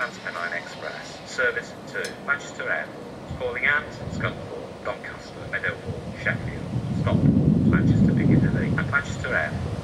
Transpennine Express. Service to Manchester Airport. Calling out Scunthorpe, Doncaster, Meadowhall, Sheffield, Stockport, Manchester Piccadilly and Manchester Airport.